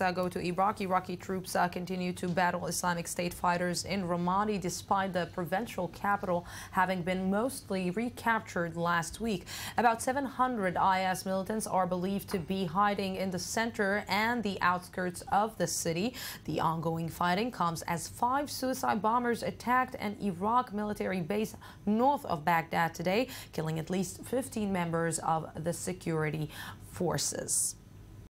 Go to Iraq. Iraqi troops uh, continue to battle Islamic State fighters in Ramadi despite the provincial capital having been mostly recaptured last week. About 700 IS militants are believed to be hiding in the center and the outskirts of the city. The ongoing fighting comes as five suicide bombers attacked an Iraq military base north of Baghdad today, killing at least 15 members of the security forces.